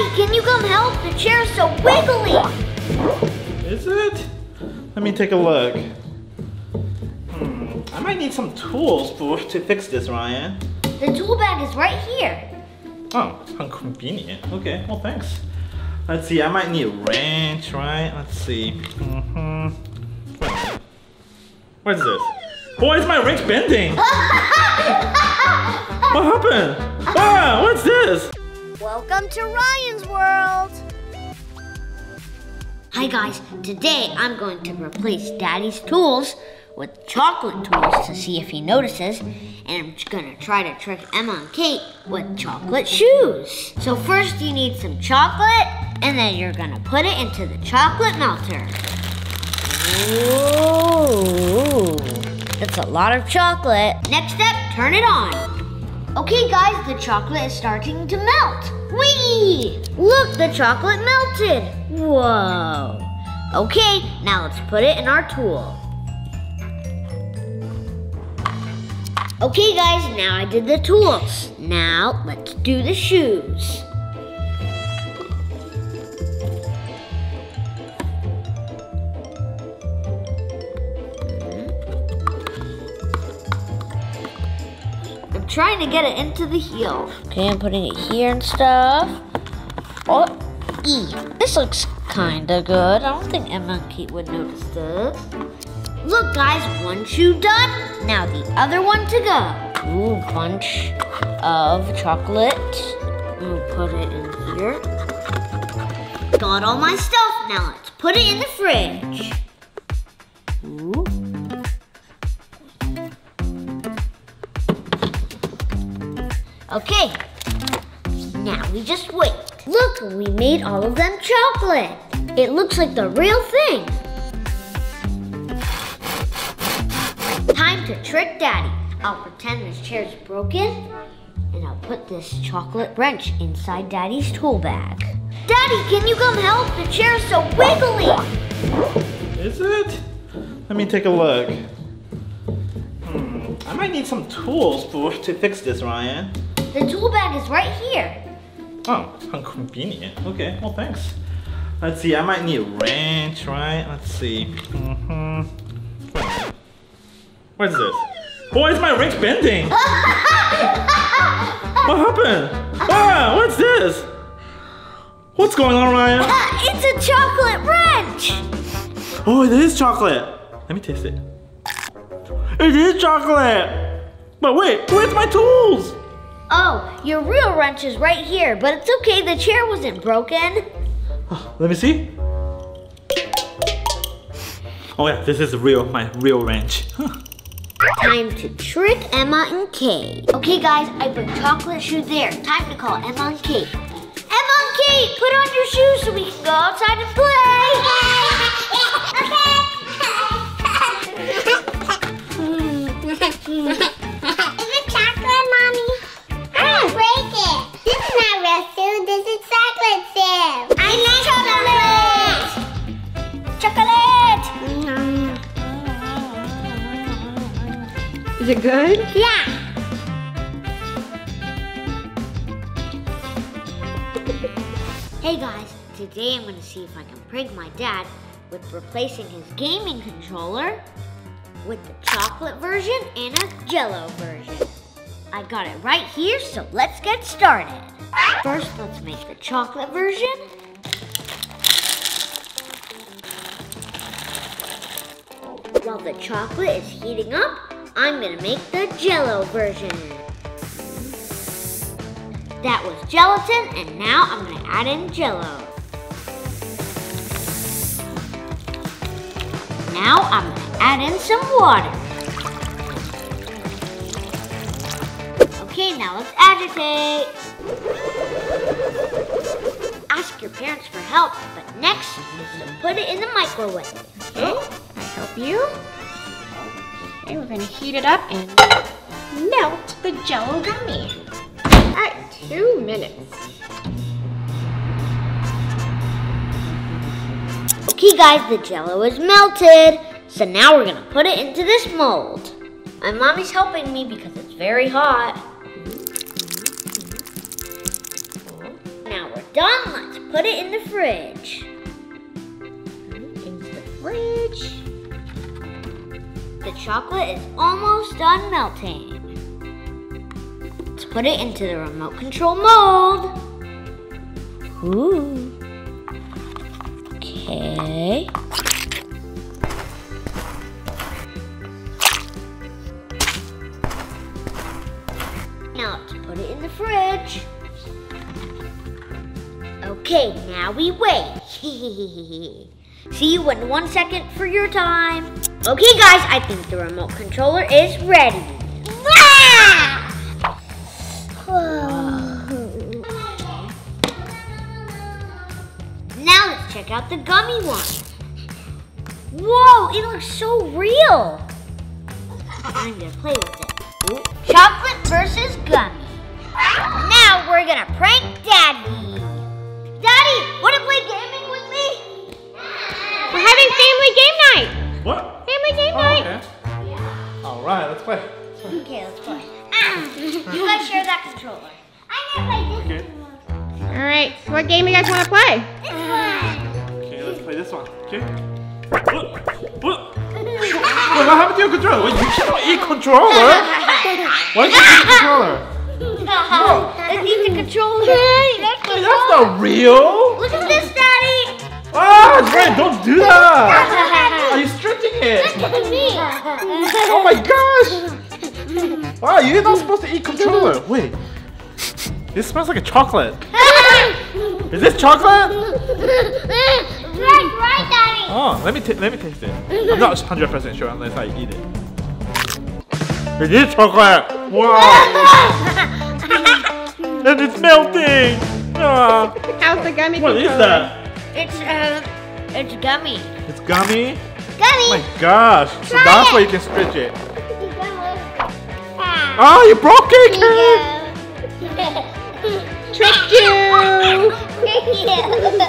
Daddy, can you come help? The chair's so wiggly. Is it? Let me take a look. Hmm, I might need some tools for, to fix this, Ryan. The tool bag is right here. Oh, how convenient. Okay, well thanks. Let's see, I might need a wrench, right? Let's see. Mm-hmm. What is this? Why is my wrench bending? what happened? Ah, what's this? Welcome to Ryan's World. Hi guys, today I'm going to replace Daddy's tools with chocolate tools to see if he notices, and I'm gonna try to trick Emma and Kate with chocolate shoes. So first you need some chocolate, and then you're gonna put it into the chocolate melter. Ooh, that's a lot of chocolate. Next step, turn it on. Okay guys, the chocolate is starting to melt. Whee! Look, the chocolate melted. Whoa. Okay, now let's put it in our tool. Okay guys, now I did the tools. Now let's do the shoes. Trying to get it into the heel. Okay, I'm putting it here and stuff. Oh, E. This looks kinda good. I don't think Emma and Kate would notice this. Look guys, one shoe done. Now the other one to go. Ooh, bunch of chocolate. I'm gonna put it in here. Got all my stuff. Now let's put it in the fridge. Okay, now we just wait. Look, we made all of them chocolate. It looks like the real thing. Time to trick Daddy. I'll pretend this chair's broken, and I'll put this chocolate wrench inside Daddy's tool bag. Daddy, can you come help? The chair's so wiggly. Is it? Let me take a look. Hmm, I might need some tools for, to fix this, Ryan. The tool bag is right here. Oh, how convenient. Okay, well thanks. Let's see, I might need a wrench, right? Let's see. Mm-hmm. What is this? Why is my wrench bending? what happened? Ah, what's this? What's going on, Ryan? it's a chocolate wrench. Oh, it is chocolate. Let me taste it. It is chocolate. But wait, where's my tools? Oh, your real wrench is right here, but it's okay, the chair wasn't broken. Let me see. Oh yeah, this is real, my real wrench. Time to trick Emma and Kate. Okay guys, I put chocolate shoe there. Time to call Emma and Kate. Emma and Kate, put on your shoes so we can go outside and play. Is is not real soup. This is chocolate soup. I like chocolate. Chocolate! Is it good? Yeah. Hey guys, today I'm gonna see if I can prank my dad with replacing his gaming controller with the chocolate version and a jello version. I got it right here, so let's get started. First, let's make the chocolate version. While the chocolate is heating up, I'm gonna make the jello version. That was gelatin, and now I'm gonna add in jello. Now I'm gonna add in some water. Okay, now let's agitate. Ask your parents for help, but next is to put it in the microwave. Okay, I help you. Okay, we're gonna heat it up and melt the jello gummy. At two minutes. Okay guys, the jello is melted. So now we're gonna put it into this mold. My mommy's helping me because it's very hot. Now let's put it in the fridge. Into the fridge. The chocolate is almost done melting. Let's put it into the remote control mold. Ooh. Okay. Now let's put it in the fridge. Okay, now we wait. See you in one second for your time. Okay, guys, I think the remote controller is ready. now let's check out the gummy one. Whoa, it looks so real. I'm gonna play with it. Chocolate versus gummy. Now we're gonna prank All right, let's play. Okay, let's play. Ah, you guys share that controller. I'm gonna play this Okay. All right. So what game do you guys want to play? one. Okay, let's play this one. Okay. What? What? Wait, what happened to your controller? Wait, you cannot eat controller. Why did you eat controller? Let's eat the controller. Wait, that's not real. Look at this, Daddy. Ah, Ryan, don't do that. Are you stretching it? me. Oh my gosh. Wow, you're not supposed to eat controller. Wait. This smells like a chocolate. Is this chocolate? Right, right, Daddy. Oh, let me ta- let me taste it. I'm not 100% sure unless I eat it. It is chocolate. Wow. and it's melting. Ah, How's the gummy what is controller? that? It's uh, it's gummy. It's gummy. Gummy. Oh my gosh. So that's it. why you can stretch it. Ah. Oh, you broke it, Karen. Tricked you.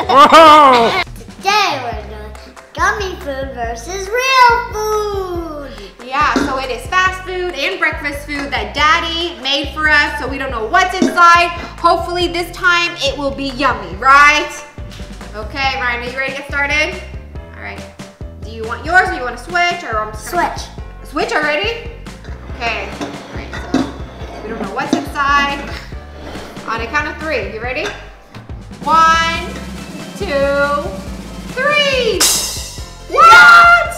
Wow. Today we're doing gummy food versus real food. Yeah, so it is fast food and breakfast food that Daddy made for us, so we don't know what's inside. Hopefully this time it will be yummy, right? Okay, Ryan, are you ready to get started? All right. Do you want yours or you want to switch or I'm Switch. Switch already? Okay. Right, so we don't know what's inside. On a count of three, you ready? One, two, three. What?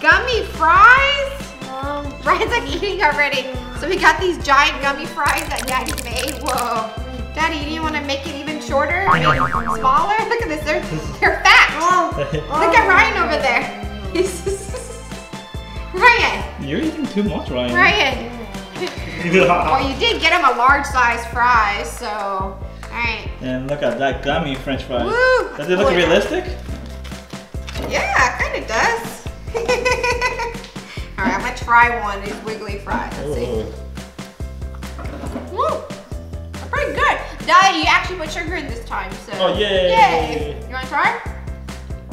Gummy fries? Um, Ryan's like eating already. So we got these giant gummy fries that Daddy made. Whoa. Daddy, do you want to make it even shorter? Smaller? Look at this. They're, they're fat. Oh. Look at oh. Ryan over there. Ryan, You're eating too much, Ryan. Ryan. Well, you did get him a large size fries, so. All right. And look at that gummy French fry. Woo! Does it look Boy. realistic? Yeah, kind of does. All right, I'm gonna try one of these wiggly fries. Let's see. Oh. Woo! They're pretty good. Daddy, you actually put sugar in this time, so. Oh, yay. Yay! You wanna try?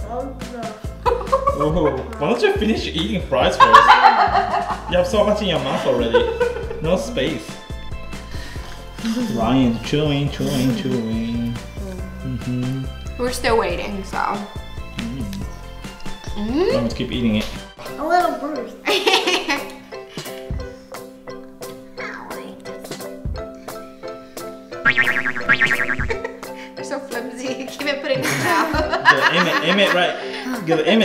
Oh, no! why don't you finish eating fries first? you have so much in your mouth already. No space. Ryan chewing, chewing, chewing. Mm-hmm. We're still waiting, so. Let's keep eating it. A little bruise. Keep it putting it in your mouth. Good, aim it, aim it right. Good, aim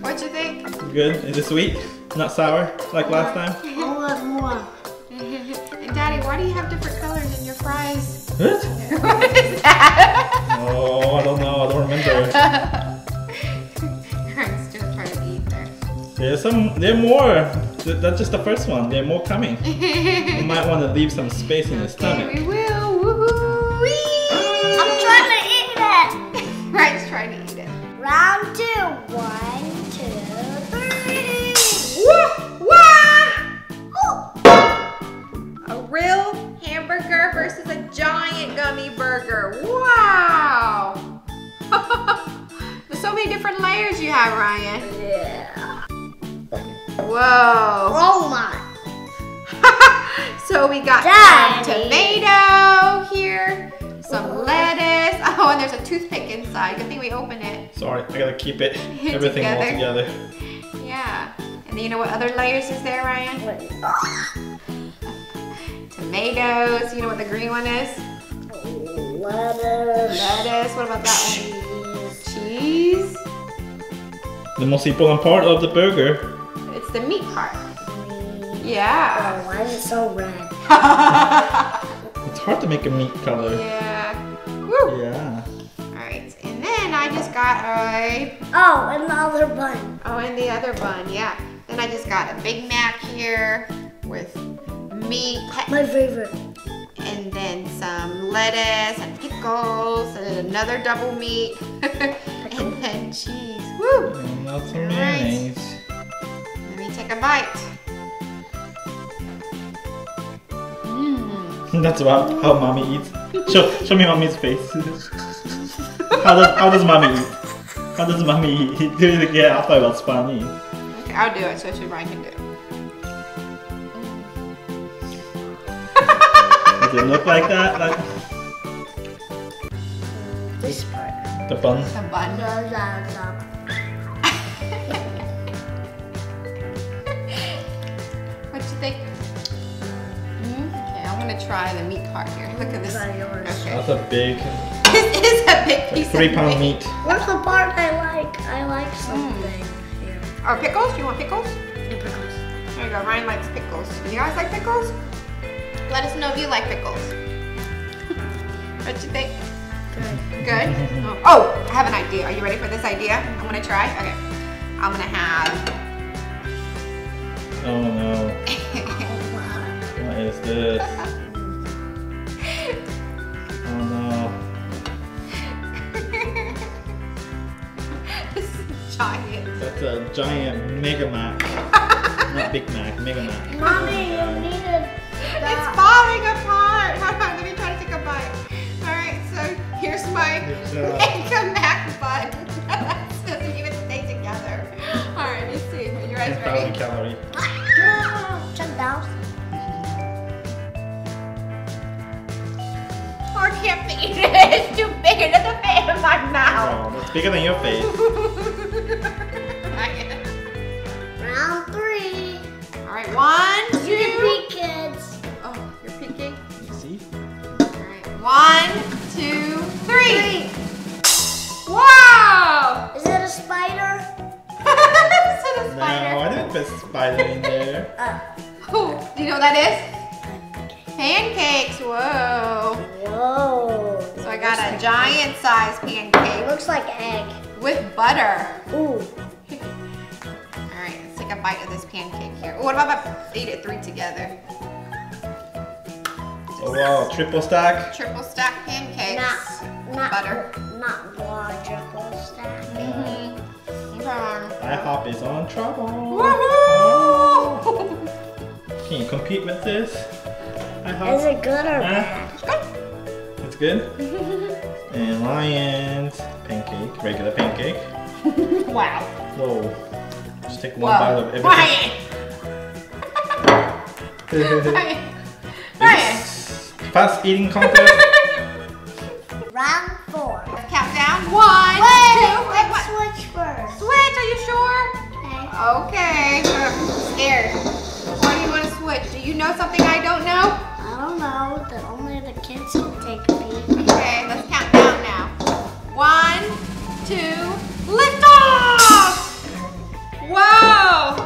what you think? Good. Is it sweet? Not sour like last time? A little more. And Daddy, why do you have different colors in your fries? What? what is that? Oh, I don't know. I don't remember. I'm still trying to eat there. There's some. There are more. That's just the first one. There are more coming. You might want to leave some space in the Okay, stomach. we will. Toothpick inside. Good thing we opened it. Sorry, I gotta keep it everything all Together. together. Yeah. And then you know what other layers is there, Ryan? Tomatoes. You know what the green one is? Lettuce. Lettuce. What about that one? Cheese. The most important part of the burger. It's the meat part. Yeah. Oh, why is it so red? It's hard to make a meat color. yeah. Woo. Yeah. Got a Oh, another bun. Oh, and the other bun, yeah. Then I just got a Big Mac here with meat My favorite. and then some lettuce and pickles and another double meat and then cheese. Woo! And lots of Alright. mayonnaise. Let me take a bite. Mmm. That's about how mommy eats. Show, show me mommy's face. how does how does mommy eat? How does mommy eat? Do it again. I thought it was funny. Okay, I'll do it so she Ryan can do it. Does it look like that? Like This part. the bun? The bun. Goes on. What you think? Mm, Okay, I'm gonna try the meat part here. Look at this. Okay. That's a big, This is a big like piece three pound pound meat. What's the part I like? I like something hmm. here. Or pickles? You want pickles? The pickles. There you go. Ryan likes pickles. Do you guys like pickles? Let us know if you like pickles. what you think? Good. Good? Oh, oh, I have an idea. Are you ready for this idea? I'm gonna try. Okay. I'm gonna have. Oh no. Oh, what is this? Giant. That's a giant Mega Mac. Not Big Mac, Mega Mac. Mommy, you needed It's falling apart. Hold on, let me try to take a bite. All right, so here's my uh, Good. Mega Mac bun. That doesn't even stay together. All right, let's see. Are you guys ready? calories. Check down. Oh, I can't eat it. It's too big into the face of my oh, mouth. Oh, that's bigger than your face. Round three. All right, one, You can two. kids. Oh, you're peeking. You see? All right, one, two, three. Wow! Is it a spider? Is it a No. I didn't put spider in there. Uh, Oh, do you know what that is? Pancakes. Whoa. whoa. So I got a giant size It pancake looks like egg. With butter. Ooh. All right, let's take a bite of this pancake here. What about if I ate it three together? Oh wow, triple stack. Triple stack pancakes. Not, butter. not, Butter. not quadruple stack. Mhm. Okay. IHOP is on trouble. Woohoo! Can you compete with this? Is IHOP. it good or Huh? bad? It's good. And Lions pancake, regular pancake. wow. Whoa. Just take one bite of Whoa. everything. Ryan. Ryan. Ryan. Fast eating contest. Round four. Countdown. One, Wait, two, wait, let's what? switch first. Switch, are you sure? Okay. Okay. I'm scared. What do you want to switch? Do you know something I don't know? I don't know that only the kids can take a peek. Okay, let's count down now. One, two, lift off! Whoa!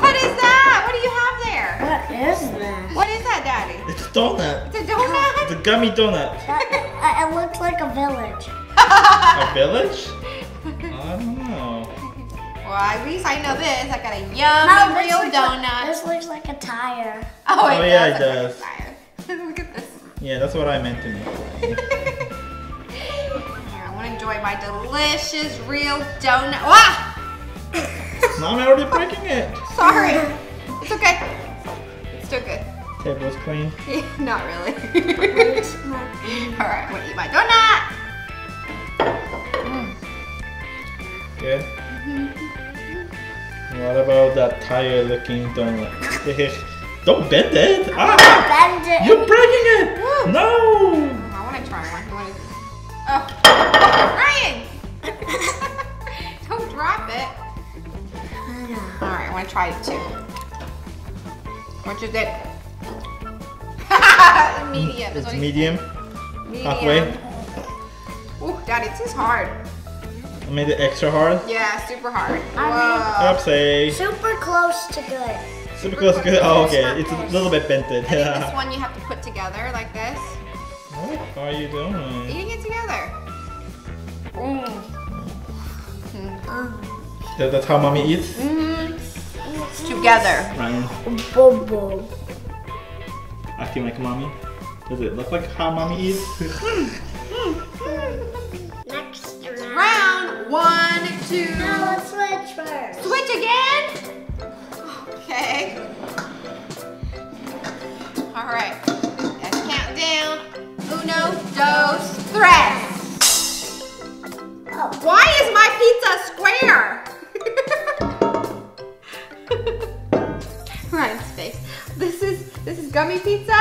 What is that? What do you have there? What is this? What is that, Daddy? it's a donut. It's a donut? It's a gummy donut. That, uh, it looks like a village. A village? I don't know. well, at least I know this. I got a yummy No, real looks donut. Like, this looks like a tire. oh, it Oh, yeah, does it does. like. Look at this. Yeah, that's what I meant to make. enjoy my delicious real donut. Ah! Mom I already breaking it. Sorry. It's okay. It's still good. Table's clean. Not really. All right, I'm gonna eat my donut. Good. What about that tire looking donut? Don't bend it. Ah! Bend it. You're breaking it. No. I want to try one. You want to Which is it? medium. It's what he medium. said. Medium. halfway. Ooh, Daddy, this is hard. I made it extra hard. Yeah, super hard. I Whoa. Oopsie. Super close to good. Super close to good. Oh, okay. It's a little bit bented. I think this one you have to put together like this. What are you doing? Eating it together. Mm. That- That's how mommy eats? Mm-hmm. Together. Ryan, Bobo. acting like mommy. Does it look like how mommy eats? Next round. Round one, two. Now let's switch first. Switch again? Okay. All right. Let's count down. Uno, dos, tres. Oh, Why is my pizza square? Ryan's face. This is this is gummy pizza.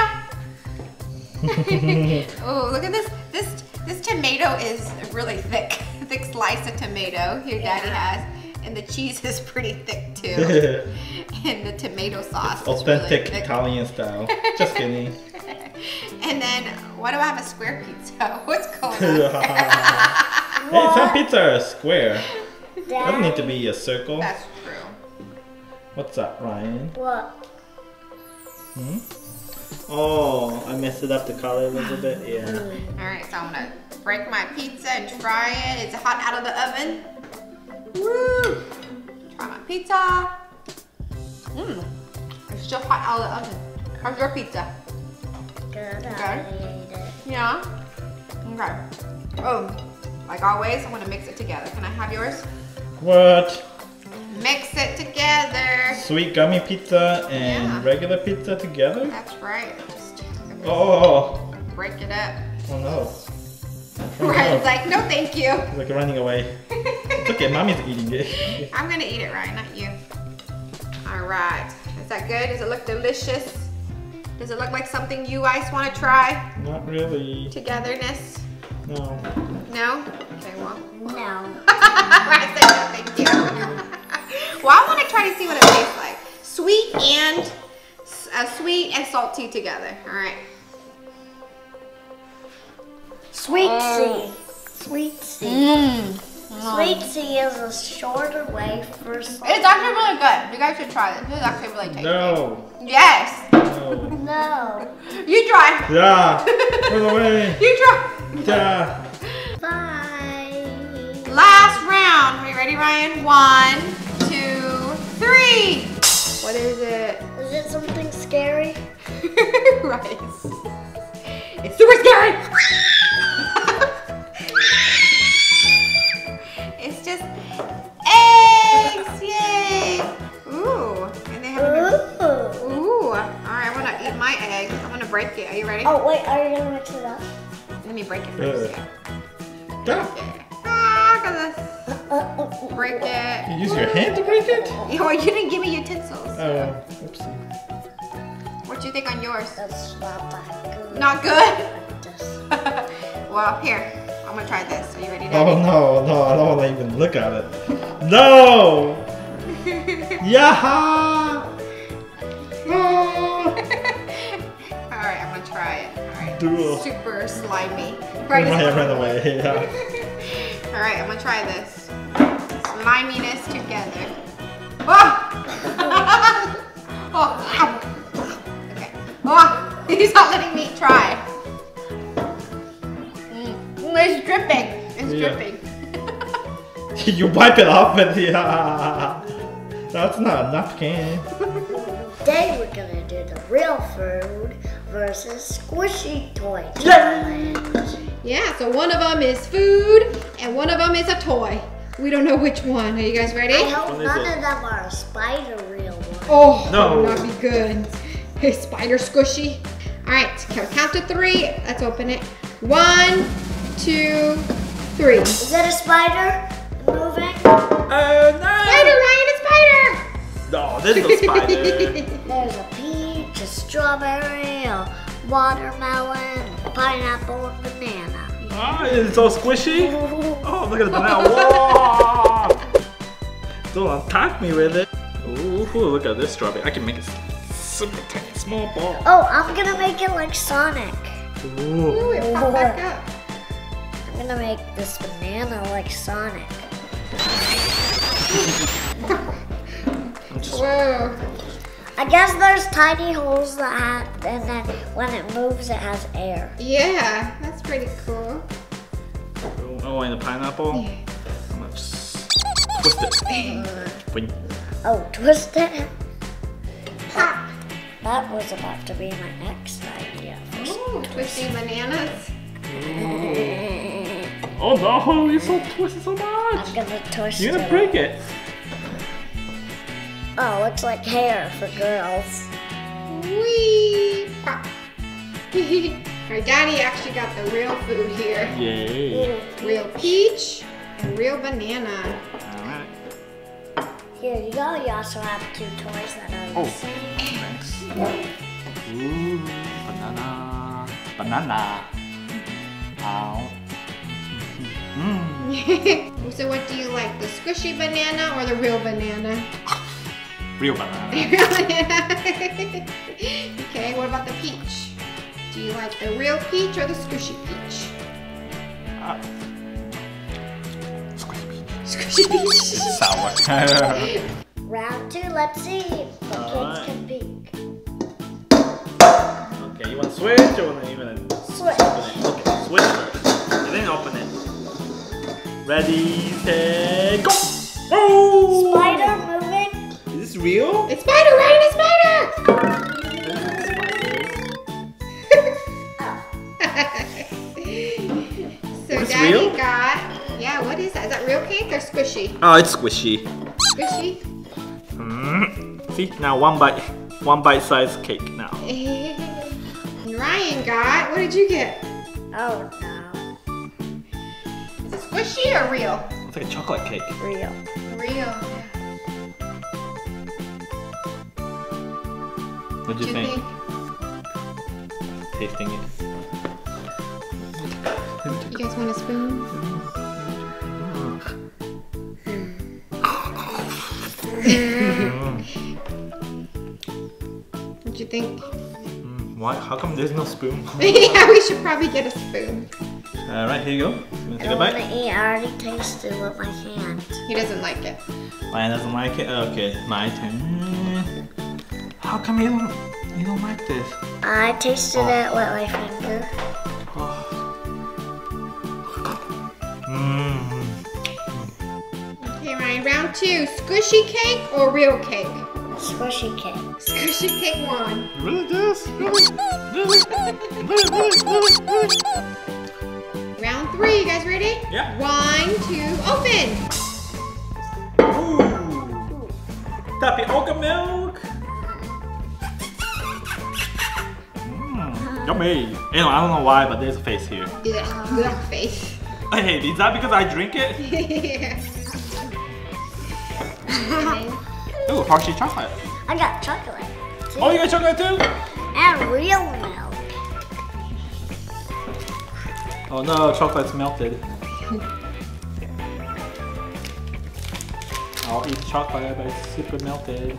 oh, look at this. This this tomato is really thick. Thick slice of tomato. Here, Daddy has, and the cheese is pretty thick too. and the tomato sauce. is really Authentic thick. Italian style. Just kidding. And then, why do I have a square pizza? What's going hey, on? some pizza are square. Doesn't need to be a circle. That's. What's that, Ryan? What? Hmm? Oh, I messed it up the color a little bit. Yeah. All right, so I'm gonna break my pizza and try it. It's hot out of the oven. Woo! Try my pizza. Mmm, it's still hot out of the oven. How's your pizza? Good. Okay. I ate it. Yeah. Okay. Oh, like always, I'm gonna mix it together. Can I have yours? What? Mix it together. Sweet gummy pizza and Yeah. regular pizza together? That's right. Just Oh, break it up. oh no. Ryan's like, no, thank you. It's like running away. It's okay, mommy's eating it. I'm gonna eat it, Ryan, not you. All right. Is that good? Does it look delicious? Does it look like something you guys want to try? Not really. Togetherness? No. No? Okay, well. No. Ryan said no, thank you. Well, I want to try to see what it tastes like. Sweet and uh, sweet and salty together. All right. Sweet mm. Oh. C. Sweet C. Mmm. Mm. Sweet C is a shorter way for salt. It's actually really good. You guys should try this. This is actually really tasty. No. Yes. No. No. You try. Yeah. Run away. You try. Yeah. Bye. Last round. Are you ready, Ryan? One, two, three. What is it? Is it something scary? Rice. It's super scary. it's just eggs. Yay. Ooh. And they have Ooh. Ooh. All right, I'm gonna eat my egg. I'm gonna break it. Are you ready? Oh wait, are you gonna mix it up? Let me break it first. Ugh. Yeah. Yeah. Yeah. Look at this. Break it. You use your hand to break it? Oh, you didn't give me utensils. Oh, oopsie. What do you think on yours? That's not good. Not good? Well, here. I'm gonna try this. Are you ready, Oh no, no, I don't want to even look at it. No! Yaha! Oh. Alright, I'm gonna try it. Alright. Super slimy. Run Right. away, run away. Yeah. Alright, I'm gonna try this. Sliminess together. Oh! oh! Okay. Oh! He's not letting me try. Mm, It's dripping. It's Yeah. dripping. you wipe it off with the. Uh, that's not a napkin. Today we're gonna do the real food versus squishy toy challenge. Yeah, so one of them is food and one of them is a toy. We don't know which one. Are you guys ready? I hope What is none it? of them are a spider real one. Oh, No. that would not be good. Hey, spider squishy. All right, count count to three. Let's open it. One, two, three. Is that a spider moving? Uh, Spider, Ryan, a spider. No, this is a spider. There's a peach, a strawberry, a watermelon, a pineapple, and banana. ah, it's so squishy. Oh, look at the banana. Whoa! Don't attack me with it. Ooh, look at this strawberry. I can make it super tiny. small ball. Oh, I'm gonna make it like Sonic. Ooh. Ooh, it popped back up. I'm gonna make this banana like Sonic. I'm just Whoa. I guess there's tiny holes that have, and then when it moves, it has air. Yeah, that's pretty cool. oh, and the pineapple. I'm gonna just twist it. Wing. Oh, twist it. That was about to be my next idea. Ooh, twisting bananas. Oh no, you're so twisted so much. I'm gonna twist You're gonna it. break it. Oh, looks like hair for girls. Whee! Pop. Our daddy actually got the real food here. Yay. Mm. Real peach and real banana. Alright. Here you go. You also have two toys that are the Oh. same. Thanks. Ooh, banana. Banana. Ow. Mmm. so what do you like, the squishy banana or the real banana? Real banana. Okay, what about the peach? Do you like the real peach or the squishy peach? Ah. Squishy peach. Squishy peach. Sour. Round two. Let's see. if The kids can peek. okay, you want to switch or you want to even Switch. open it? Okay, switch first. And then open it. Ready, set, go! Oh! Real? It's spider, right? It's spider! so Is daddy real? got, yeah, what is that? Is that real cake or squishy? Oh, it's squishy. Squishy? Mm. See, now one bite, one bite size cake now. Ryan got, what did you get? Oh no. Is it squishy or real? It's like a chocolate cake. Real. Real. What do you What think? Tasting it. You guys want a spoon? What you think? Mm, What? How come there's no spoon? yeah, we should probably get a spoon. All right, here you go. You I take a don't want bite? to eat. I already tasted with my hand. He doesn't like it. Mine doesn't like it. Okay, my turn. How come you don't? You don't like this? I tasted oh. it with my finger. Mmm. Okay, Ryan, round two. Squishy cake or real cake? Squishy cake. Squishy cake one. You really do this? Really? Really? Really? Really? Really? Really? Round three, you guys ready? Yeah. One, two, open. Ooh. Tapioca milk. Yummy. You I don't know why, but there's a face here. Ugh, ugh, face. Hey, is that because I drink it? Ooh, Hershey chocolate. I got chocolate. too. Oh, you got chocolate too? And real milk. Oh no, chocolate's melted. I'll eat chocolate, but it's super melted.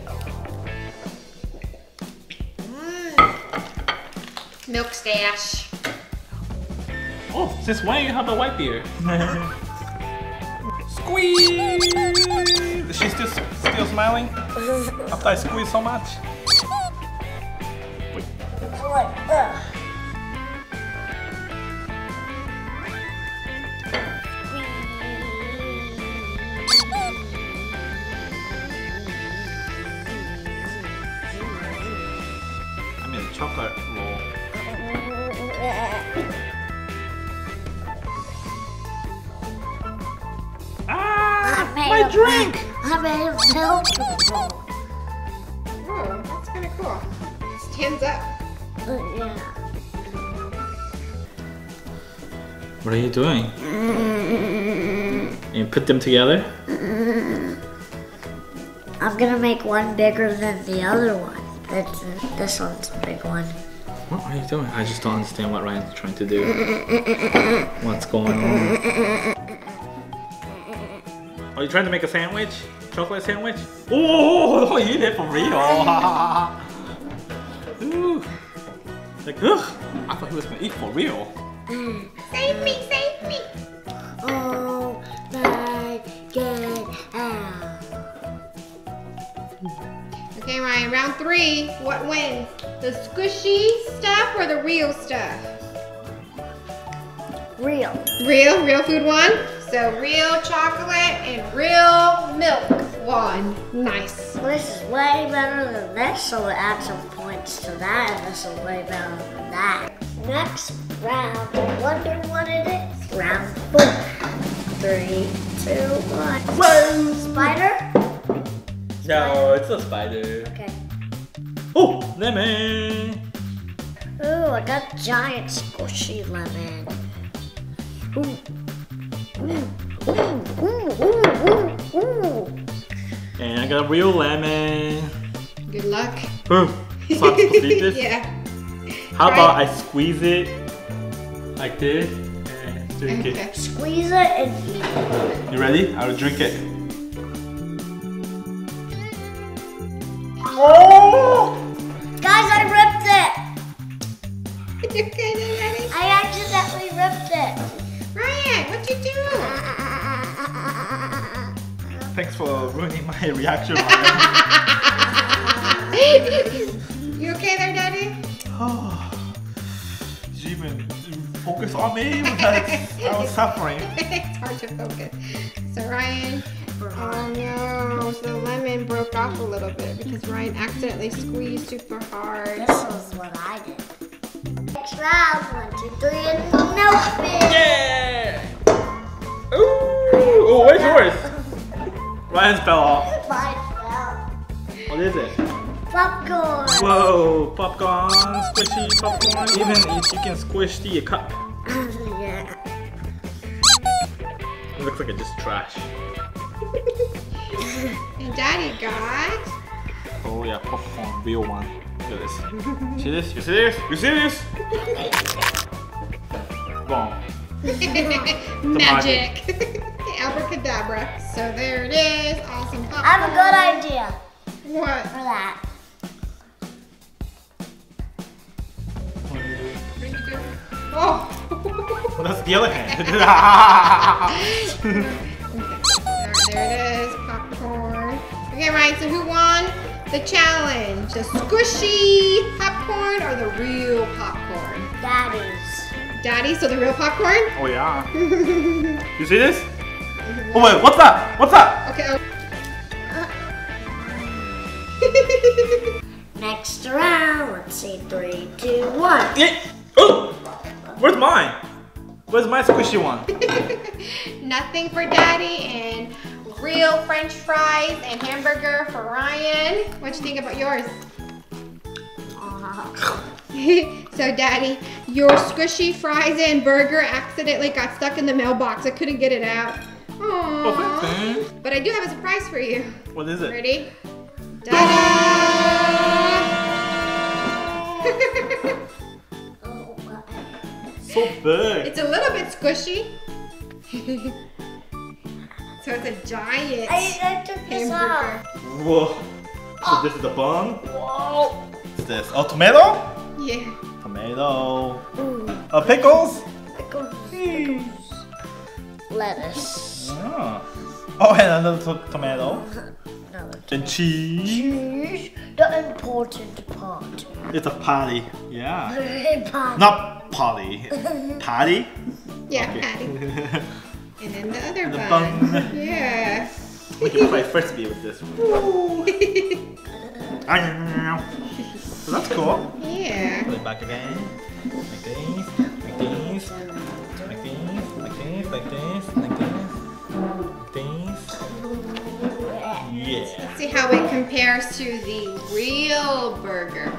Milk stash. Oh, since when you have a white beer? Squeeze! Is she still still smiling after I squeeze so much? Wait. Like, ugh. I mean chocolate roll. Ah! My drink! I made a milk roll. Oh, that's kind of cool. Stands up. Uh, Yeah. What are you doing? You put them together? I'm gonna make one bigger than the other one. That's, this one's a big one. What are you doing? I just don't understand what Ryan's trying to do. What's going on? Are you trying to make a sandwich? Chocolate sandwich? Oh, don't eat it for real. Ooh. Like, ugh, I thought he was gonna eat for real. Save me, save me. Oh my god. Ow. Okay, Ryan, round three. What wins? The squishy stuff or the real stuff? Real. Real, real food one. So real chocolate and real milk one. Nice. Well, this is way better than this, so it adds some points to that, and this is way better than that. Next round, I wonder what it is. Round four. Three, two, one. Whoa! Spider? No, it's a spider. Okay. Oh, lemon. Ooh, I got giant squishy lemon. Ooh. Ooh, ooh, ooh, ooh, ooh. ooh. And I got a real lemon. Good luck. Ooh, so I'm supposed this? yeah. How Right. about I squeeze it like this and drink Okay. it? Squeeze it and eat it. You ready? I'll drink it. I accidentally ripped it. Ryan, what'd you do? Thanks for ruining my reaction. Ryan. you okay there, Daddy? oh. Did you even focus on me? Because I was suffering. it's hard to focus. So Ryan, oh no, so the lemon broke off a little bit because Ryan accidentally squeezed super hard. This was what I did. Next round, one, two, three, and no spin. Yeah! Ooh! Oh, where's yours? Ryan's fell off. Mine fell. What is it? Popcorn. Whoa! Popcorn, squishy popcorn. Even if you can squish the cup. yeah. It looks like it's just trash. And Daddy got Oh yeah, popcorn, real one. Look at this. see this? You see this? You see this? Boom. magic. Abracadabra. So there it is. Awesome popcorn. I have a good idea What? for that. Oh. Well, that's the other hand. There, there it is, popcorn. Okay, Ryan, so who won the challenge? The squishy popcorn or the real popcorn? Daddy's. Daddy, so the real popcorn? oh yeah. You see this? Mhm. Oh wait, what's that? What's that? Okay. oh. Next round, let's see, three, two, one. Yeah. Oh! Where's mine? Where's my squishy one? Nothing for Daddy and real french fries and hamburger for Ryan. What you think about yours? so Daddy, your squishy fries and burger accidentally got stuck in the mailbox. I couldn't get it out. Oh, Aww. But I do have a surprise for you. What is it? Ready? Ta-da! So big. it's a little bit squishy. so it's a giant I, I took this off. Whoa. So this is the bun. Whoa. What's this? Oh, tomato? Yeah. Tomato. Ooh, Uh, pickles? pickles. Lettuce. Ah. Oh, and another to- tomato. Another Then cheese. cheese. The important part. It's a patty. Yeah. Very. Not potty. Patty? Yeah, Okay. patty. And then the other The bun. bun. Yeah. We can play frisbee with this one. So that's cool. yeah. Put it back again. Like this, like this, like this, like this, like this, like this, like this. Yeah. Let's see how it compares to the real burger.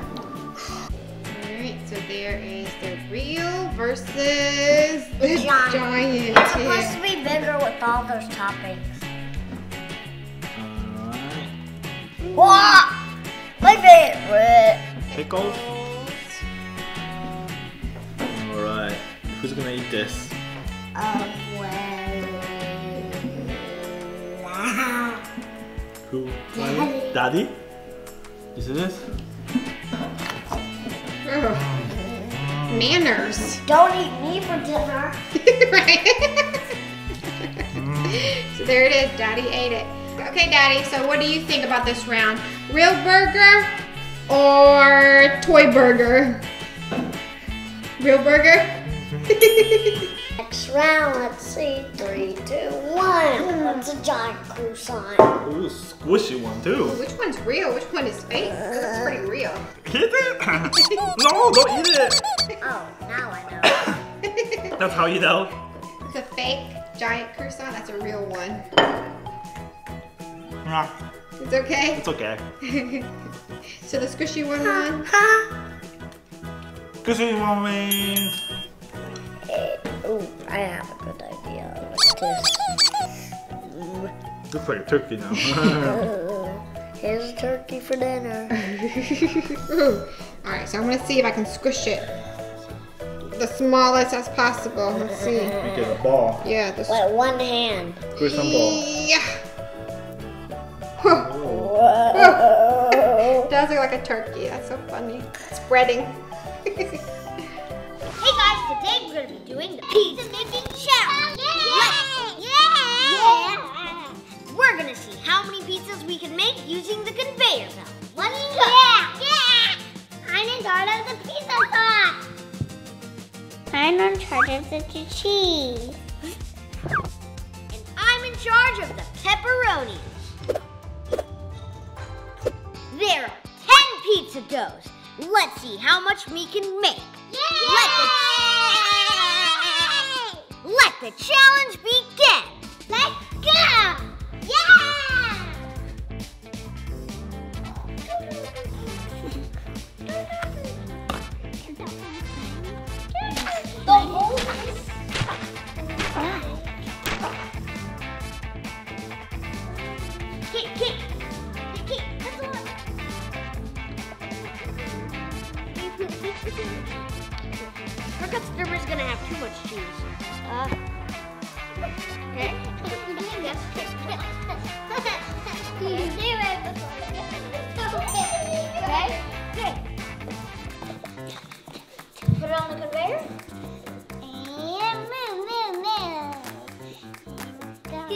Alright, so there is the real versus the Giant. giant. It's supposed to be bigger with all those toppings. Alright. Wah! My favorite. Pickles. Alright. Who's gonna eat this? Um, well, Who? Daddy. Daddy? You see this? Manners. Don't eat me for dinner. right. so there it is. Daddy ate it. Okay, Daddy. So what do you think about this round? Real burger or toy burger? Real burger. Next round, let's see. Three, two, one. That's a giant croissant. Ooh, squishy one too. Which one's real? Which one is fake? That's uh. pretty real. Eat it? no, don't eat it. Oh, now I know. That's how you know. It's a fake giant croissant. That's a real one. Nah, It's okay. It's okay. so the squishy one won. Squishy one wins. Oh, I have a good idea. What's? Looks like a turkey now. Here's a turkey for dinner. All right, so I'm gonna see if I can squish it the smallest as possible. Let's see. Get a ball. Yeah, the With one hand. Squish some ball. yeah. Whoa. Does look like a turkey. That's so funny. Spreading. Hey guys, today we're gonna be doing the pizza making challenge. Oh, yeah! Yeah! yeah! We're gonna see how many pizzas we can make using the conveyor belt. Let's go. Yeah! Yeah! I'm in charge of the pizza sauce. I'm in charge of the cheese. And I'm in charge of the pepperonis. There are 10 pizza doughs. Let's see how much we can make. Let the, let the challenge begin. Let's go! Yeah! Our customer's gonna have too much cheese. Uh, okay. Okay. Okay. Put it on the conveyor.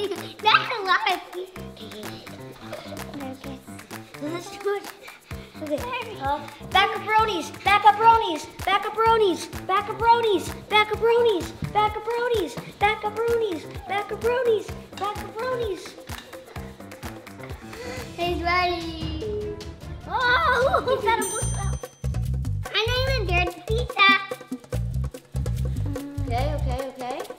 That's a lot up bronies, back up bronies, back up bronies, back up bronies. He's ready. Oh, that almost fell. I'm not even there to pizza. Okay, okay, okay, okay.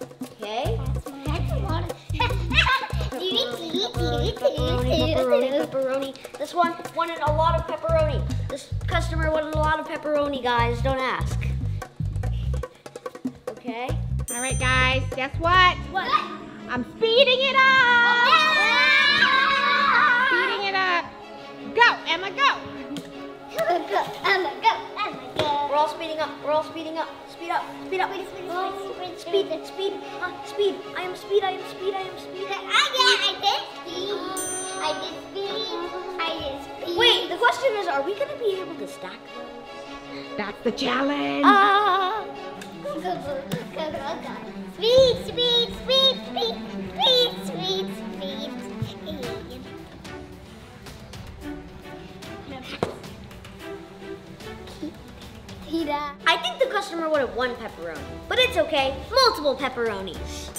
Pepperoni, pepperoni, pepperoni. This one wanted a lot of pepperoni. This customer wanted a lot of pepperoni, guys. Don't ask. Okay. All right, guys. Guess what? What? I'm speeding it up. Speeding it up. Go, Emma, go. Emma, go, Emma, go, Emma, go. We're all speeding up. We're all speeding up. Speed up. Speed up. Speed, speed, Oh, speed, Speed. Speed. Uh, speed. I am speed. I am speed. I am speed. I did, I did speed. I did speed. I did speed. Wait. The question is, are we gonna be able to stack them? That's the challenge. Ah. Go, go, go, go, go, go. Speed, speed, speed, speed, speed, speed, Tita. I think the customer would have one pepperoni, but it's okay. Multiple pepperonis.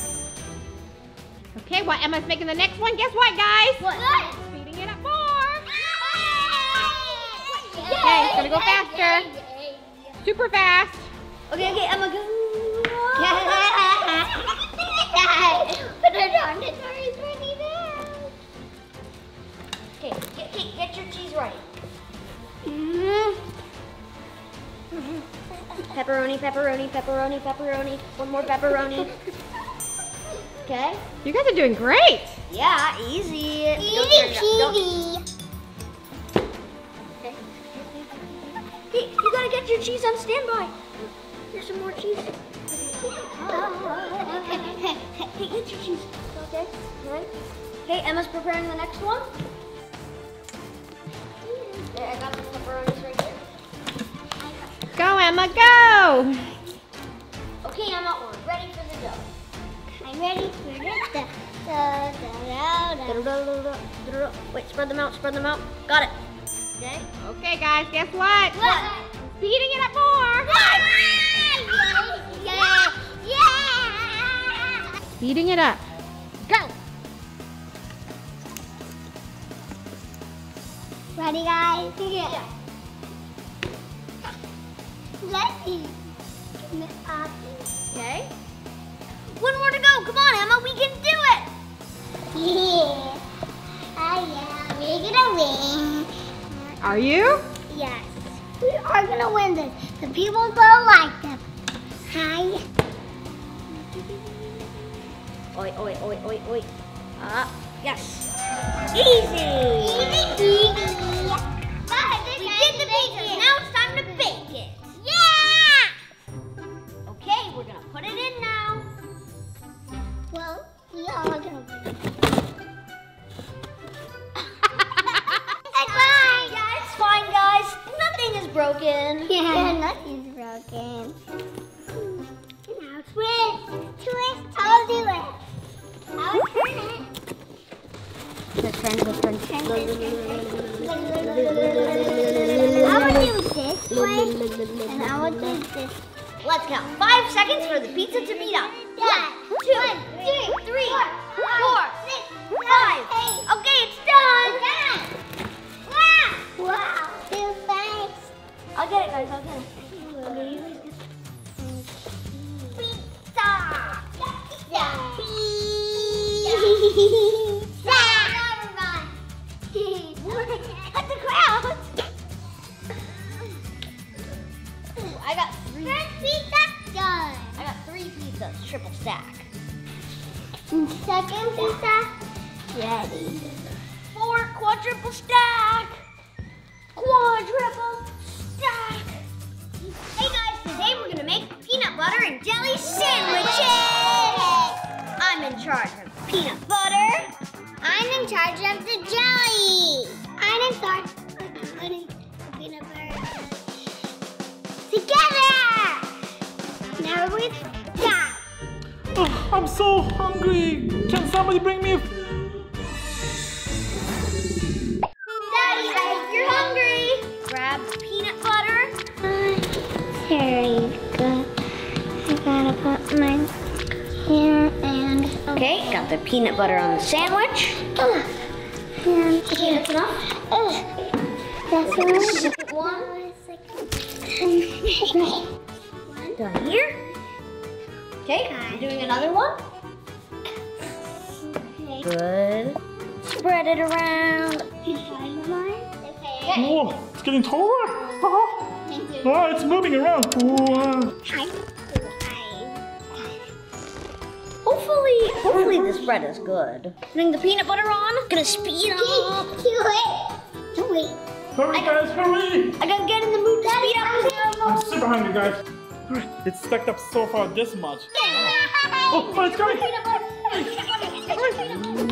Okay, while Emma's making the next one, guess what, guys? What? Speeding it up more. Yay! Okay, it's gonna go faster. Super fast. Okay, okay, Emma, go. Put it on, it's already ready now. Okay, get, get, get your cheese ready. Mm-hmm. Mm-hmm. Pepperoni, pepperoni, pepperoni, pepperoni. One more pepperoni. Okay. You guys are doing great. Yeah, easy. Don't Easy turn it up. Don't- peasy. Okay. Hey, you gotta get your cheese on standby. There's some more cheese. Hey, get your cheese. Okay, right. Okay, Emma's preparing the next one. There, I got the pepperonis right here. Go, Emma, go! Okay, Emma, we're ready for the dough. I'm ready for the dough. Wait, spread them out, spread them out. Got it. Okay. Okay, guys, guess what? What? Beating it up more. Yeah! Yeah! Yeah! Beating it up. Go! Ready, guys? Yeah. Let's. Okay. One more to go. Come on, Emma. We can do it. Yeah. Oh, yeah. We're gonna win. Are you? Yes. We are gonna win this. The people don't like them. Hi. Oi, oi, oi, oi, oi. Ah, yes. Easy. Easy peasy. Peanut butter. I'm in charge of the jelly. I'm in charge of putting the peanut butter together. Now we stop. Oh, I'm so hungry. Can somebody bring me? a- the peanut butter on the sandwich. and Okay, that's enough. that's one. Second one One. done here. Okay, I'm doing another one. Good. Spread it around. Whoa, it's getting taller. Oh, oh, it's moving around. Whoa. Hopefully, hopefully this bread is good. Putting the peanut butter on. Gonna speed up. Wait. Hurry, guys, hurry! I gotta get in the mood to speed up. I'm super hungry, guys. It's stacked up so far this much. Oh, oh it's coming!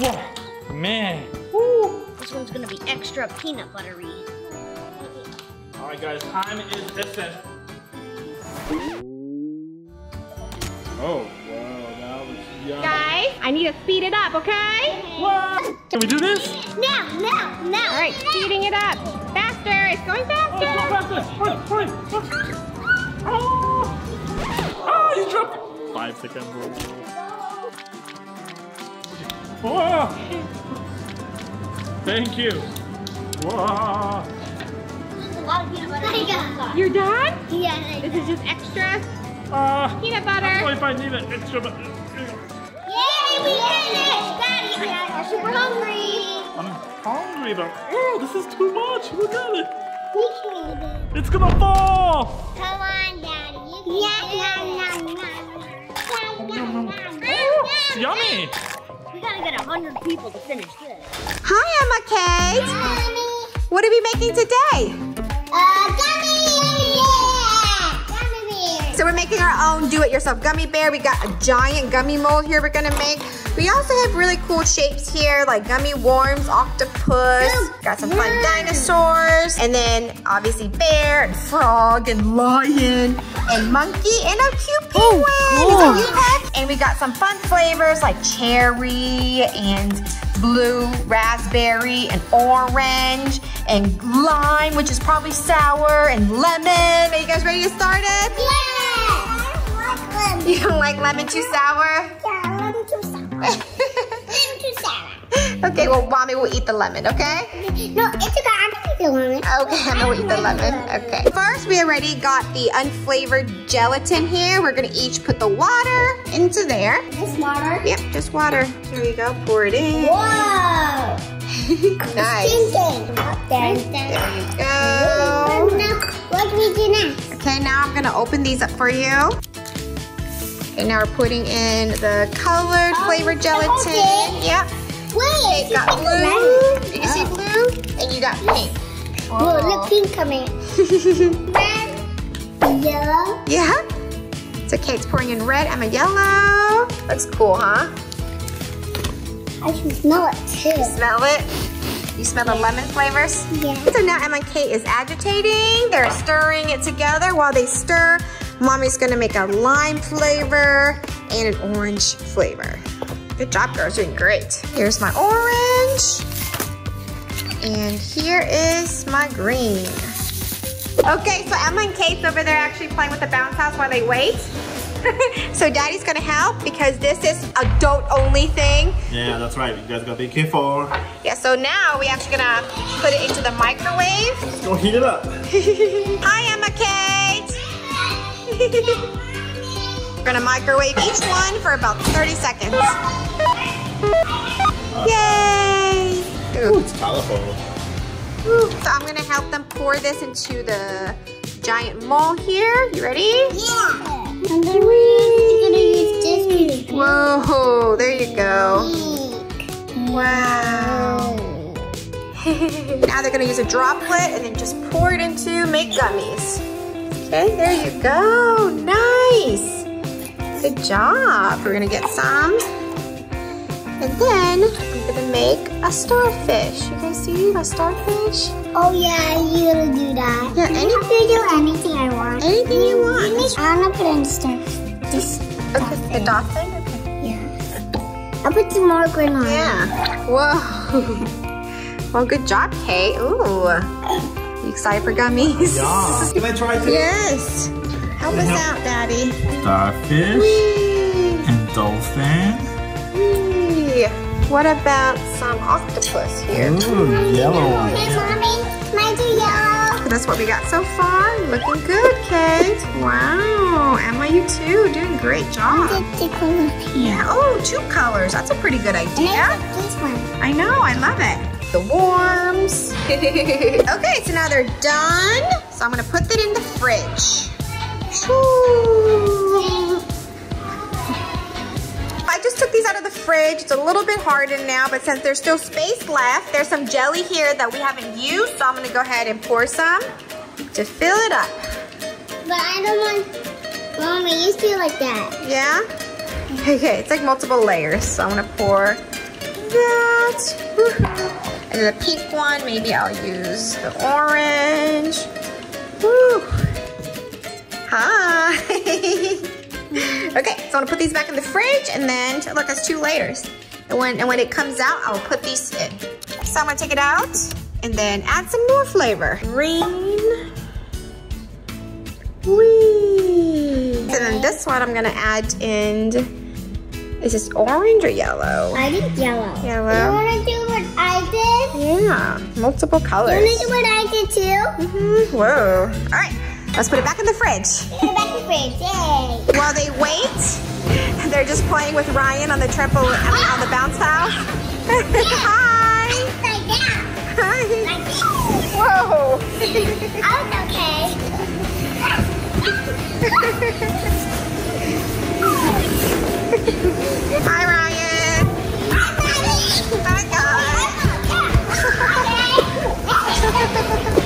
Whoa, man. Woo. This one's gonna be extra peanut buttery. All right, guys, time is essence. Oh, wow, that was yummy. Guys, I need to speed it up, okay? What? Can we do this? Now, now, now. All right, speeding it up. Faster. It's going Oh, go faster. faster! Hurry, hurry! Oh! Oh, you dropped it! Five second rule. Whoa! Thank you. Whoa! a lot of peanut butter. There you go. You're done? Yeah. This is just extra Uh, peanut I don't know if I need an extra, but Yay, we did it! Daddy, I'm super hungry. I'm hungry, but oh, this is too much. Look at it. We can eat it. It's gonna fall. Come on, Daddy. You can yeah, nom, nom, nom. Nom, nom, nom. Oh, it's yummy. We gotta get a hundred people to finish this. Hi, Emma Kate. Mommy. What are we making today? Uh, so we're making our own do-it-yourself gummy bear. We got a giant gummy mold here we're gonna make. We also have really cool shapes here, like gummy worms, octopus, got some fun dinosaurs, and then obviously bear and frog and lion and monkey and a oh, cute penguin. cool. You, Pep? And we got some fun flavors like cherry and blue, raspberry, and orange, and lime, which is probably sour, and lemon. Are you guys ready to start it? Yeah. You don't like lemon too sour? Yeah, I'm too sour. I'm too sour. okay, well, mommy will eat the lemon, okay? No, it's okay. I'm gonna eat the lemon. Okay, I'm gonna eat the lemon. Okay. First, we already got the unflavored gelatin here. We're gonna each put the water into there. This water. Yep, just water. Here we go. Pour it in. Whoa. nice. There you go. What do we do next? Okay, now I'm gonna open these up for you. Okay, now we're putting in the colored Oh, flavored gelatin. Yep. Wait, You got blue. Do you see oh. blue? And you got pink. Whoa, look pink coming. Red, yellow. Yeah. It's okay, it's pouring in red. I'm a yellow. Looks cool, huh? I can smell it too. Smell it? You smell the lemon flavors? Yeah. So now Emma and Kate is agitating. They're stirring it together. While they stir, Mommy's gonna make a lime flavor and an orange flavor. Good job, girls, doing great. Here's my orange. And here is my green. Okay, so Emma and Kate's over there actually playing with the bounce house while they wait. so Daddy's gonna help because this is adult only thing. Yeah, that's right. You guys gotta be careful. Yeah, so now we actually gonna put it into the microwave. Let's go heat it up. Hi, Emma Kate. We're gonna microwave each one for about 30 seconds. Yay! Ooh. It's colorful. Ooh. So I'm gonna help them pour this into the giant mold here. You ready? Yeah. And then we're gonna use this Whoa, there you go. Wow. now they're gonna use a droplet and then just pour it into make gummies. Okay, there you go. Nice. Good job. We're gonna get some. And then I'm gonna make a starfish. You guys see a starfish? Oh yeah, you gotta do that. Yeah, I any- can do anything I want. Anything you want. I'm gonna put in stuff. This. Okay, the dolphin? Okay. Yeah. I'll put some more green on. Yeah. Whoa. Well, good job, Kate. Ooh. You excited for gummies? Yeah. Can I try too? Yes. Help us help? out, Daddy. Starfish Whee! and dolphin. Whee! What about some octopus here? Ooh, yellow one. Hey, mommy, can I do yellow? That's what we got so far. Looking good, Kate. Wow. Emma, you too. Doing a great job. Get the color here. Yeah. Oh, two colors. That's a pretty good And idea. I put this one. I know, I love it. The worms. okay, so now they're done. So I'm gonna put that in the fridge. I just took these out of the fridge. It's a little bit hardened now, but since there's still space left, there's some jelly here that we haven't used, so I'm gonna go ahead and pour some to fill it up. But I don't want. Mom, I used to like that. Yeah? Okay, it's like multiple layers. So I'm gonna pour that. And the pink one, maybe I'll use the orange. Woo. Hi. okay, so I'm gonna put these back in the fridge and then, look, that's two layers. And when, and when it comes out, I'll put these in. So I'm gonna take it out and then add some more flavor. Green. Whee! And then this one I'm gonna add in, is this orange or yellow? I did yellow. Yellow. You wanna do what I did? Yeah, multiple colors. You wanna do what I did too? Mhm, Whoa. All right, let's put it back in the fridge. Put it back in the fridge. Yay. While they wait, they're just playing with Ryan on the trampoline, I mean, on the bounce house. Hi. Upside down. Hi. Like. Whoa. Oh, I was okay. Hi, Ryan. Hi, guys.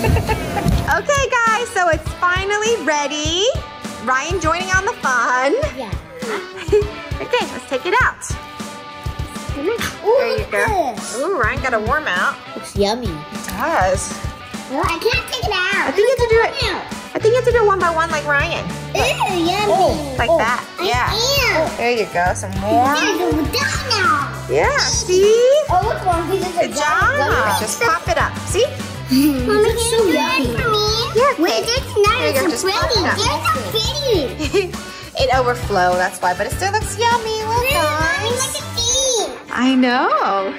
okay, guys, so it's finally ready. Ryan joining on the fun. Yeah. okay, let's take it out. Ooh, there you go. Ooh, Ryan got a warm out. Looks yummy. It does. Well, I can't take it out. I think you have to do it. I think you have to do it one by one like Ryan. Ew, yummy. Oh, like oh, that. Yeah. Ew. Oh, there you go. Some more. A. Yeah, see? Oh, look, one piece of Good job. Just pop it up. See? Mama, can you do it for me? Yeah, Wait, it's not There you go, so pop pretty. it up. So pretty. it overflowed, that's why. But it still looks yummy. Look, Mommy, guys. look at these. I know.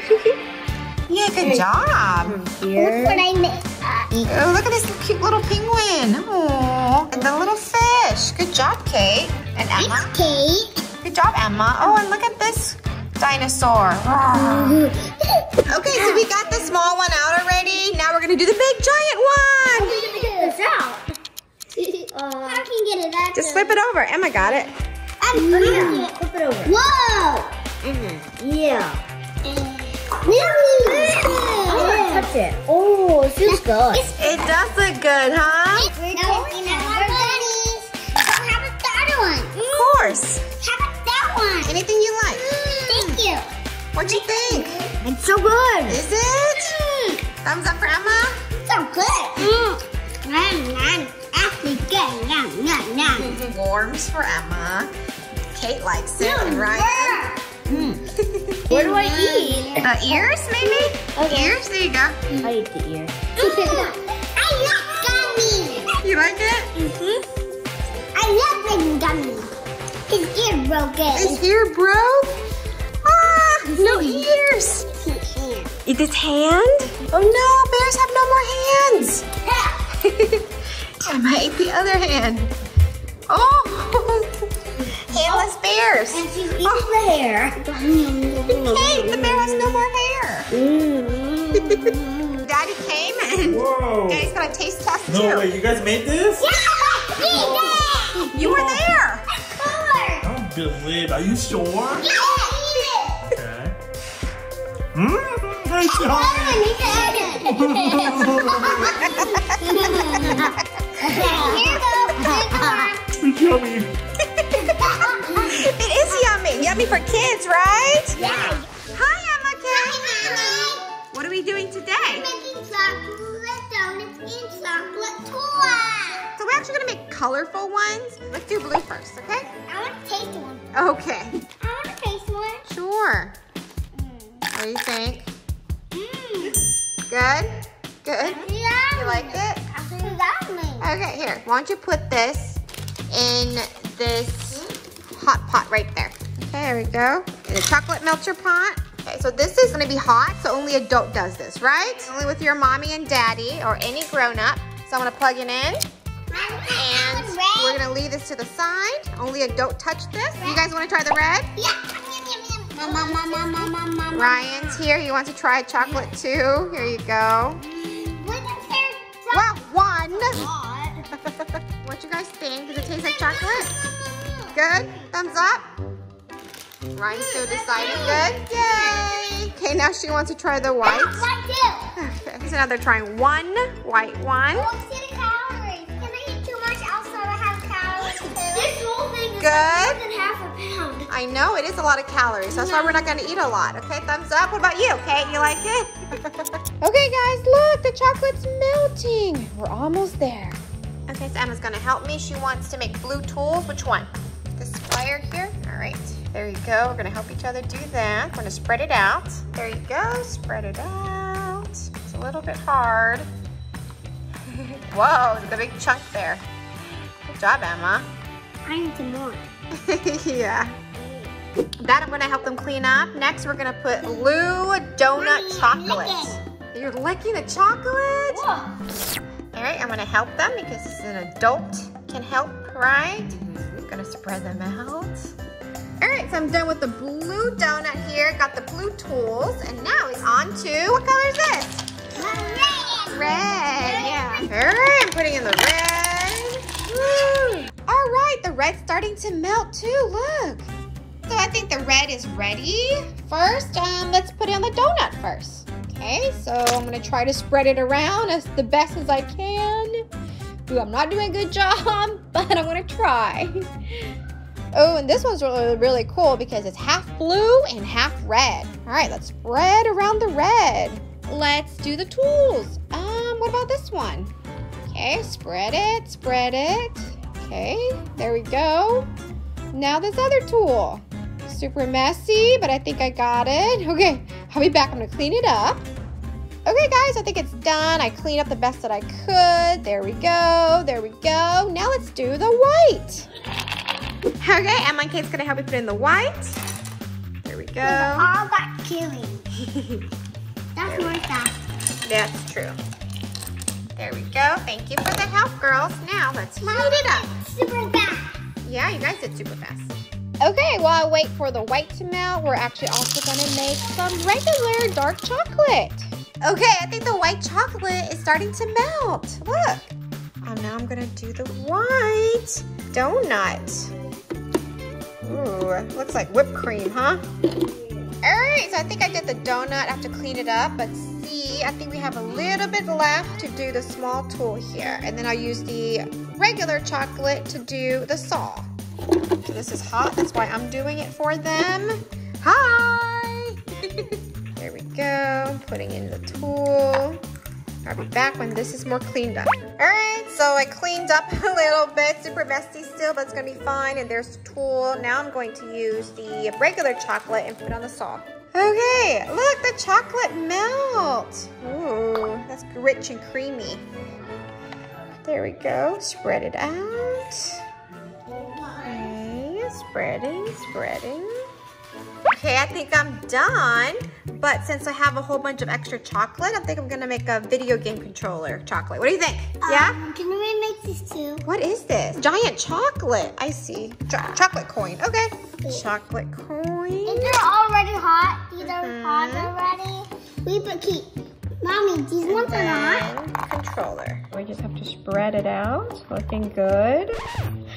yeah, good job. Look what I made. Oh, look at this cute little penguin. Oh, and the little fish. Good job, Kate. And Emma. Thanks, Kate. Good job, Emma. Oh, and look at this dinosaur. Okay, so we got the small one out already. Now we're gonna do the big giant one. get this out. uh, How can you get it out? Just flip it over. Emma got it. I'm Yeah. Flip it over. Whoa! Yeah. Really? I want to touch it. Oh, it feels good. It does look good, huh? We're going to our buddies. How about the other one? Of course. How about that one? Anything you like. Thank you. What'd you think? It's so good. Is it? Thumbs up for Emma? So good. Mm. Nom, nom. Actually good. Worms for Emma. Kate likes it, and Ryan. Where do I eat? Uh, ears, maybe? Okay. Ears, there you go. I eat the ear. I love gummy. You like it? Mhm. I love making gummy. His ear broken. His ear broke? Ah, no ears. Eat his hand? Oh no, bears have no more hands. Emma ate the other hand. Oh, handless bears. And she's eating oh. the hair. Hey, the bear has no more hair. Mm. Daddy came and Whoa. Daddy's got a taste test too. No way, you guys made this? Yeah. You were there. I don't believe. Are you sure? Yeah, eat mm-hmm, oh, it! Okay. Mmm, it's yummy. It's yummy. It is yummy. Yummy for kids, right? Yeah. Hi, Emma Kay. What are we doing today? We're making chocolate donuts and chocolate toys. So we're actually gonna make colorful ones. Let's do blue first, okay? I want to taste one. Okay. I want to taste one. Sure. Mm. What do you think? Mm. Good? Good? Yeah. You like it? Okay, here. Why don't you put this in this hot pot right there. Okay, there we go. In the chocolate melter pot. Okay, so this is gonna be hot, so only adult does this, right? Only with your mommy and daddy or any grown-up. So I'm gonna plug it in. And we're gonna leave this to the side. Only a adult touch this. You guys wanna try the red? Yeah. Ryan's here. He wants to try chocolate too. Here you go. Well, one. what you guys think? Does it taste like chocolate? Good? Thumbs up? Ryan's so deciding. Good? Yay! Okay, now she wants to try the white. Okay, so now they're trying one white one. Good. I know, it is a lot of calories. That's why we're not gonna eat a lot. Okay, thumbs up. What about you, Kate? You like it? okay, guys, look, the chocolate's melting. We're almost there. Okay, so Emma's gonna help me. She wants to make blue tools. Which one? Here? All right, there you go. We're gonna help each other do that. We're gonna spread it out. There you go, spread it out. It's a little bit hard. Whoa, there's a big chunk there. Good job, Emma. I need some more. yeah. That I'm gonna help them clean up. Next, we're gonna put blue donut chocolate. You're licking the chocolate? All right, I'm gonna help them because an adult can help, right? Mm-hmm. I'm gonna spread them out. All right, so I'm done with the blue donut here. Got the blue tools, and now it's on to, what color is this? Red, yeah. All right, I'm putting in the red. Woo. All right, the red's starting to melt too, look. So I think the red is ready. First, um, let's put it on the donut first. Okay, so I'm gonna try to spread it around as the best as I can. I'm not doing a good job, but I'm gonna try. Oh, and this one's really, really cool because it's half blue and half red. All right, let's spread around the red. Let's do the tools. Um, what about this one? Okay, spread it, spread it. Okay, there we go. Now this other tool. Super messy, but I think I got it. Okay, I'll be back. I'm gonna clean it up. Okay, guys, I think it's done. I cleaned up the best that I could. There we go, there we go. Now let's do the white. Okay, Emma and Kate's gonna help me put in the white. There we go. all got chili. That's more fast. That's true. There we go. Thank you for the help, girls. Now let's heat it up. Super fast. Yeah, you guys did super fast. Okay, while I wait for the white to melt, we're actually also gonna make some regular dark chocolate. Okay, I think the white chocolate is starting to melt. Look. Oh, now I'm gonna do the white donut. Ooh, looks like whipped cream, huh? All right, so I think I did the donut. I have to clean it up, but see, I think we have a little bit left to do the small tool here. And then I'll use the regular chocolate to do the saw. So this is hot, that's why I'm doing it for them. Hi! go, putting in the tool. I'll be back when this is more cleaned up. All right, so I cleaned up a little bit, super messy still, but it's gonna be fine. And there's the tool. Now I'm going to use the regular chocolate and put on the saw. Okay, look, the chocolate melt. Ooh, that's rich and creamy. There we go, spread it out. Okay, spreading, spreading. Okay, I think I'm done. But since I have a whole bunch of extra chocolate, I think I'm gonna make a video game controller chocolate. What do you think? yeah? Um, can we make this too? What is this? Giant chocolate. I see. Cho chocolate coin. Okay. Chocolate coin. Is it already hot? These are Mhm. hot already. We but keep. Mommy, these ones are not. Controller. We just have to spread it out. Looking good.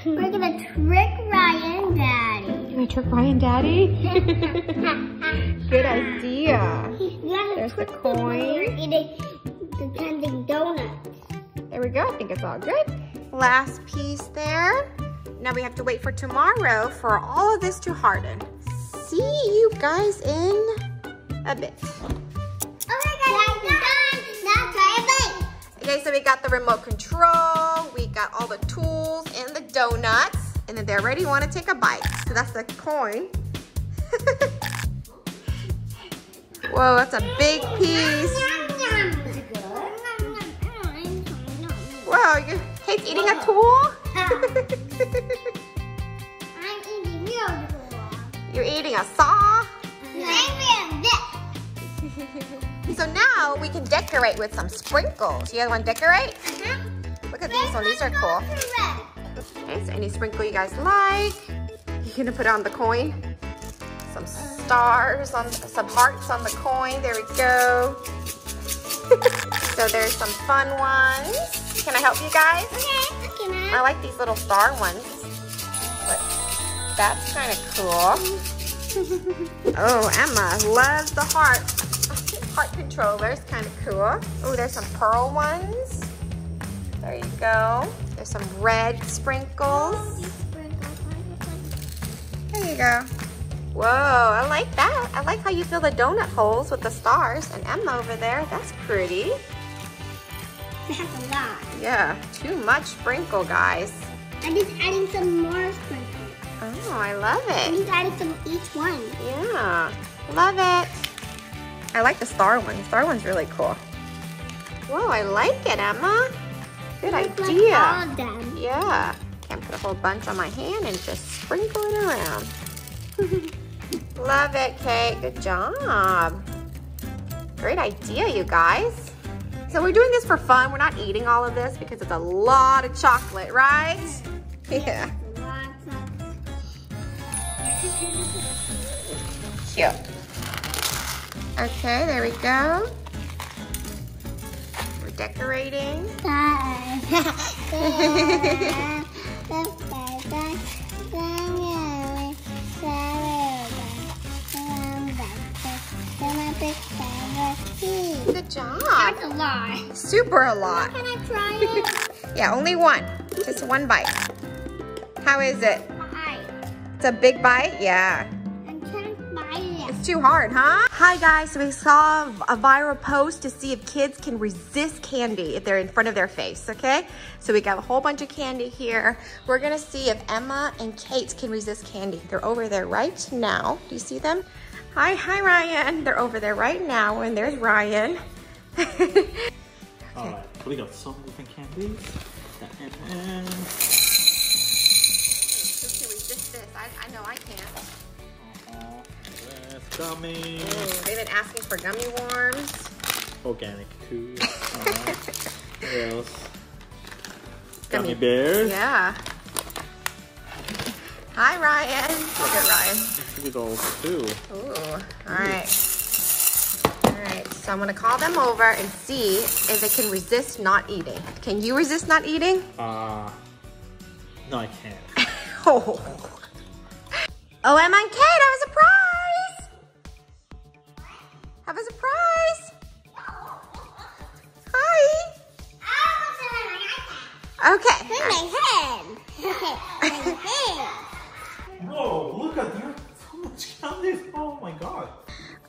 We're gonna trick Ryan Daddy. Can I trick Ryan Daddy? good idea. You There's the coin. Eating the candy donuts. There we go. I think it's all good. Last piece there. Now we have to wait for tomorrow for all of this to harden. See you guys in a bit. Okay, guys, we're done. Now try a bite. Okay, so we got the remote control, we got all the tools and the donuts, and then they're ready, want to take a bite. So that's the coin. Whoa, that's a big piece. Whoa, you Kate's eating a tool? I'm eating You're eating a saw? So now we can decorate with some sprinkles. You guys want to decorate? Uh-huh. Look at these one, these are cool. Okay, so any sprinkle you guys like. You're gonna put on the coin. Some stars on, some hearts on the coin. There we go. so there's some fun ones. Can I help you guys? Okay, okay, Mom. I like these little star ones. But that's kind of cool. oh, Emma loves the heart. Heart controllers, kind of cool. Oh, there's some pearl ones. There you go. There's some red sprinkles. There you go. Whoa, I like that. I like how you fill the donut holes with the stars. And Emma over there, that's pretty. That's a lot. Yeah, too much sprinkle, guys. I'm just adding some more sprinkles. Oh, I love I'm it. just adding some each one. Yeah, love it. I like the star one. The star one's really cool. Whoa, I like it, Emma. Good like idea. them. Yeah. Can put a whole bunch on my hand and just sprinkle it around. Love it, Kate. Good job. Great idea, you guys. So we're doing this for fun. We're not eating all of this because it's a lot of chocolate, right? Yeah. Cute. Okay, there we go. Decorating. Good job. That's a lot. Super a lot. Can I try it? Yeah, only one. Just one bite. How is it? It's a big bite? Yeah. Too hard, huh? Hi guys, so we saw a viral post to see if kids can resist candy if they're in front of their face, okay? So we got a whole bunch of candy here. We're gonna see if Emma and Kate can resist candy. They're over there right now. Do you see them? Hi, hi Ryan. They're over there right now and there's Ryan. Alright, we got some different candies. Gummy. They've been asking for gummy worms. Organic too. Alright. what else? Gummy- Gummy bears. Yeah. Hi Ryan. Look at Ryan. Look at those too. Ooh, all right. All right, so I'm gonna call them over and see if they can resist not eating. Can you resist not eating? Uh, no, I can't. Oh. Oh, Emma and Kate, I was surprise!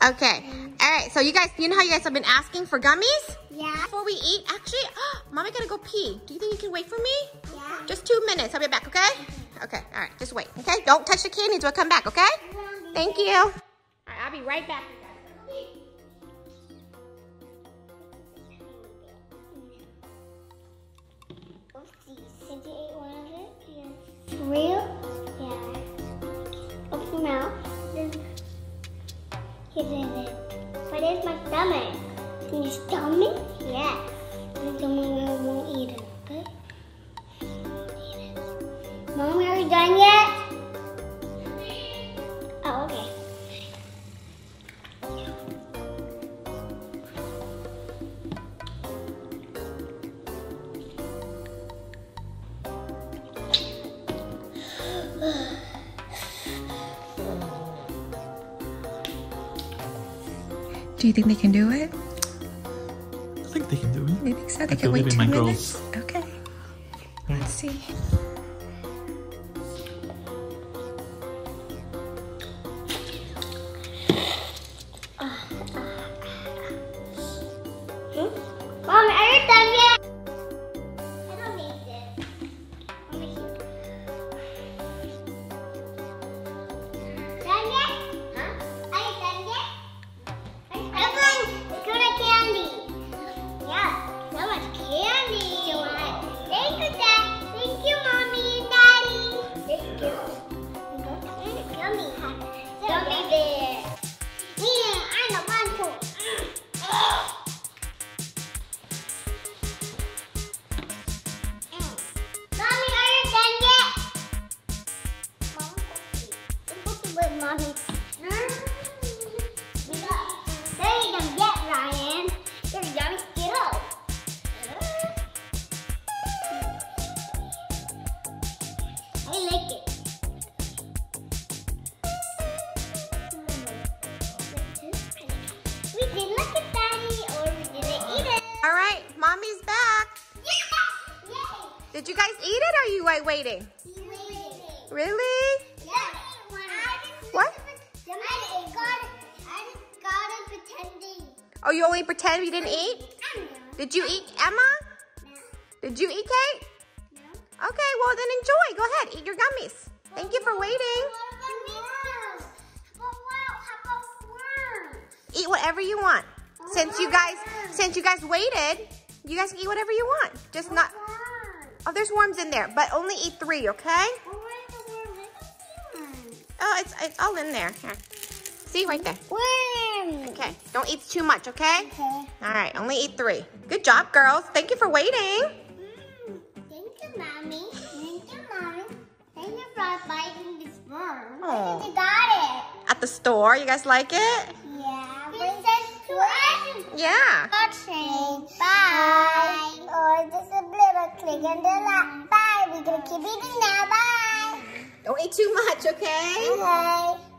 Okay. All right, so you guys, you know how you guys have been asking for gummies? Yeah. Before we eat, actually, oh, mommy gotta go pee. Do you think you can wait for me? Yeah. Just two minutes. I'll be back, okay? Okay, all right, just wait, okay? Don't touch the candies. We'll come back, okay? Thank you. All right, I'll be right back. Oopsies. Did you eat one of it? Yes. Real? Yeah. Open your mouth. Hit it. But it's my stomach. Can you stomach? Yes. And someone won't eat it, okay? Mommy, are you done yet? Oh, okay. Do you think they can do it? I think they can do it. You think so? They I can wait two my minutes? Okay. Let's see. You didn't eat? Did you eat Emma? Did you eat Kate? Okay, well then enjoy. Go ahead, eat your gummies. Thank you for waiting. Eat whatever you want. Since you guys, since you guys waited, you guys can eat whatever you want. Just not. Oh, there's worms in there, but only eat three, okay? Oh, it's it's all in there. Here. See right there. Worm. Okay, don't eat too much, okay? Okay. All right, only eat three. Good job, girls. Thank you for waiting. Mm, Thank you, mommy. Thank you, mommy. Thank you for biting this worm. Aw. You got At the store, you guys like it? it. Yeah. Princess to us. Yeah. Watching. Bye. Oh, this is a little click and the la. Bye. We're gonna keep eating now. Bye. Don't eat too much, okay? Okay.